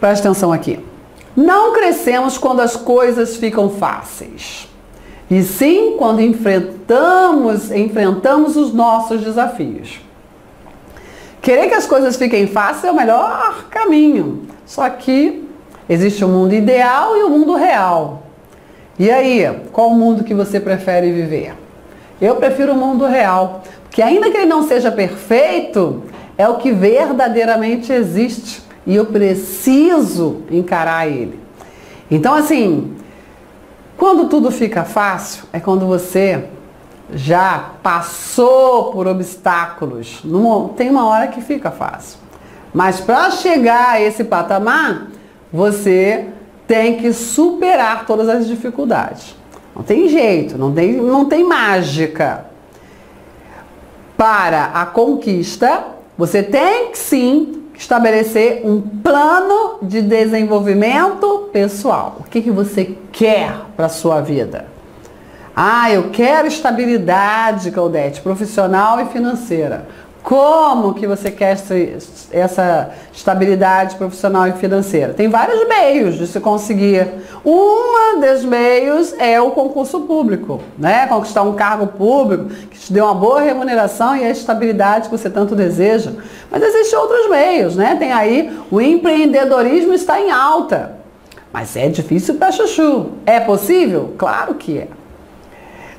Presta atenção aqui. Não crescemos quando as coisas ficam fáceis. E sim quando enfrentamos, enfrentamos os nossos desafios. Querer que as coisas fiquem fáceis é o melhor caminho. Só que existe o mundo ideal e o mundo real. E aí, qual o mundo que você prefere viver? Eu prefiro o mundo real, porque ainda que ele não seja perfeito, é o que verdadeiramente existe e eu preciso encarar ele. Então, assim, quando tudo fica fácil, é quando você já passou por obstáculos. Tem uma hora que fica fácil. Mas para chegar a esse patamar, você tem que superar todas as dificuldades. Não tem jeito, não tem, não tem mágica. Para a conquista, você tem que sim estabelecer um plano de desenvolvimento pessoal. O que, que você quer para a sua vida? Ah, eu quero estabilidade, Claudete, profissional e financeira. Como que você quer essa estabilidade profissional e financeira? Tem vários meios de se conseguir. Um dos meios é o concurso público, né? Conquistar um cargo público que te dê uma boa remuneração e a estabilidade que você tanto deseja. Mas existem outros meios, né? Tem aí o empreendedorismo está em alta. Mas é difícil para chuchu. É possível? Claro que é.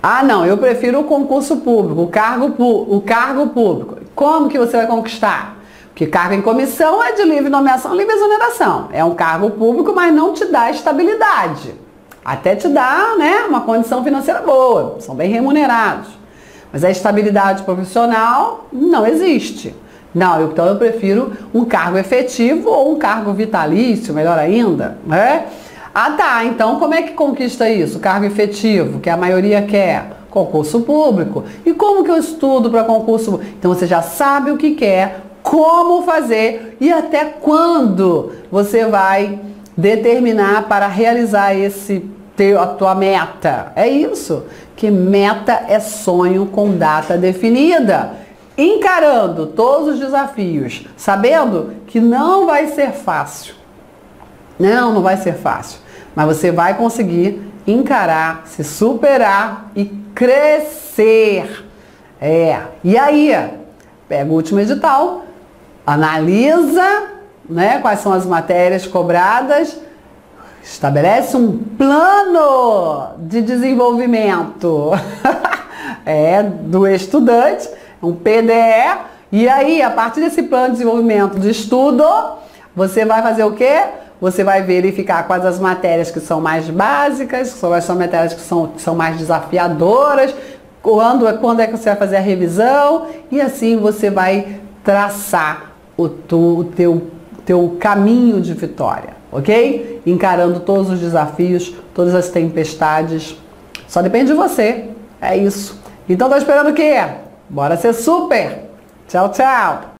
Ah, não, eu prefiro o concurso público, o cargo, o cargo público. Como que você vai conquistar? Porque cargo em comissão é de livre nomeação, livre exoneração. É um cargo público, mas não te dá estabilidade. Até te dá né, uma condição financeira boa, são bem remunerados. Mas a estabilidade profissional não existe. Não, então eu prefiro um cargo efetivo ou um cargo vitalício, melhor ainda, né? Ah tá, então como é que conquista isso? Cargo efetivo, que a maioria quer. Concurso público. E como que eu estudo para concurso? Então você já sabe o que quer, como fazer e até quando você vai determinar para realizar esse teu, a tua meta. É isso. Que meta é sonho com data definida. Encarando todos os desafios, sabendo que não vai ser fácil. Não, não vai ser fácil. Mas você vai conseguir encarar, se superar e crescer. É. E aí, pega o último edital, analisa, né, quais são as matérias cobradas, estabelece um plano de desenvolvimento é do estudante, um PDE, e aí, a partir desse plano de desenvolvimento de estudo, você vai fazer o quê? Você vai verificar quais as matérias que são mais básicas, quais são as matérias que são, que são mais desafiadoras, quando, quando é que você vai fazer a revisão e assim você vai traçar o, tu, o teu, teu caminho de vitória, ok? Encarando todos os desafios, todas as tempestades. Só depende de você. É isso. Então tô esperando o quê? Bora ser super! Tchau, tchau!